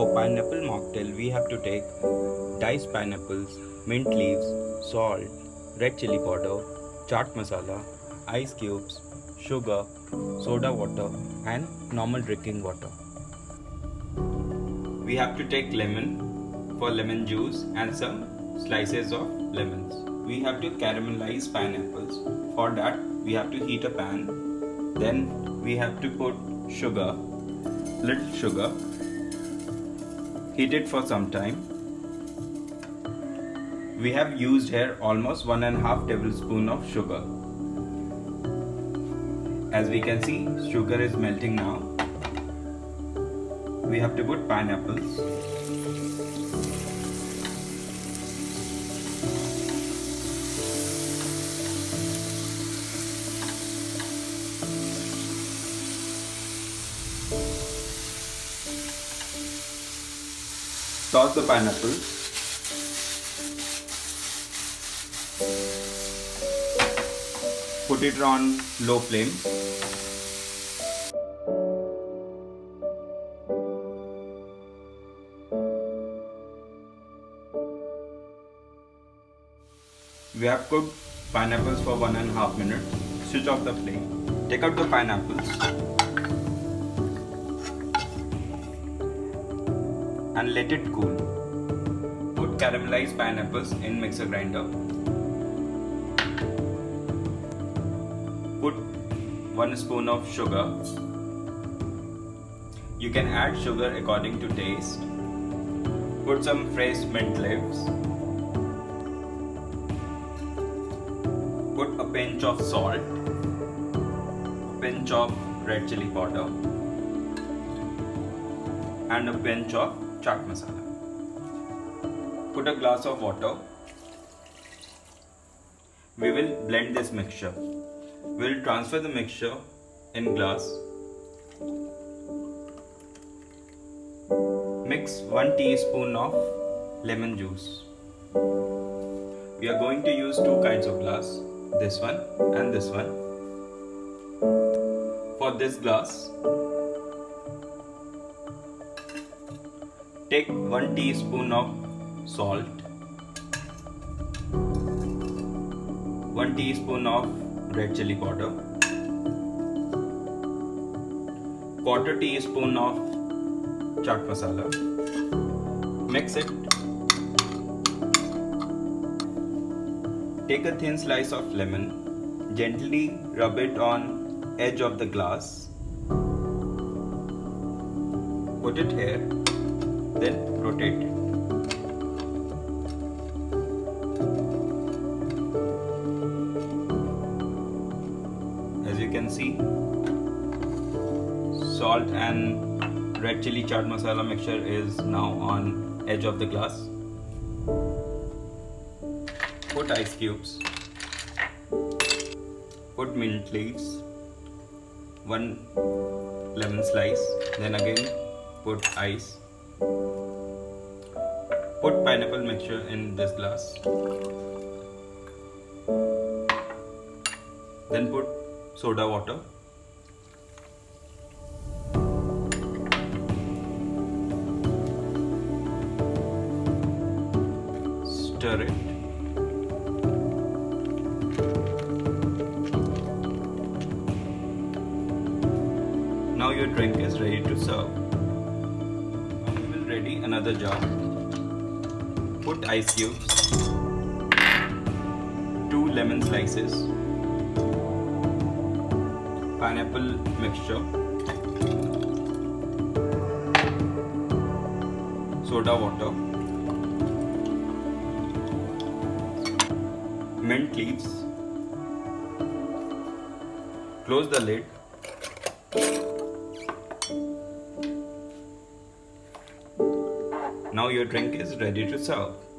For pineapple mocktail, we have to take diced pineapples, mint leaves, salt, red chili powder, chaat masala, ice cubes, sugar, soda water, and normal drinking water. We have to take lemon for lemon juice and some slices of lemons. We have to caramelize pineapples. For that, we have to heat a pan. Then we have to put sugar, little sugar, heat it for some time. We have used here almost one and a half tablespoon of sugar. As we can see, sugar is melting now. We have to put pineapples. Toss the pineapple. Put it on low flame. We have cooked pineapples for one and a half minutes. Switch off the flame. Take out the pineapples and let it cool. Put caramelized pineapples in mixer grinder. Put 1 spoon of sugar. You can add sugar according to taste. Put some fresh mint leaves. Put a pinch of salt, a pinch of red chili powder, and a pinch of chaat masala. Put a glass of water. We will blend this mixture. We will transfer the mixture in glass. Mix 1 teaspoon of lemon juice. We are going to use two kinds of glass, this one and this one. For this glass, Take 1 teaspoon of salt, 1 teaspoon of red chili powder, quarter teaspoon of chaat masala. Mix it. Take a thin slice of lemon, gently rub it on edge of the glass. Put it here then rotate it. As you can see, salt and red chili chaat masala mixture is now on edge of the glass. Put ice cubes. Put mint leaves. One lemon slice. Then again put ice. Put pineapple mixture in this glass. Then put soda water. Stir it. Now your drink is ready to serve. We will ready another jar. Put ice cubes, 2 lemon slices, pineapple mixture, soda water, mint leaves, close the lid Now your drink is ready to serve.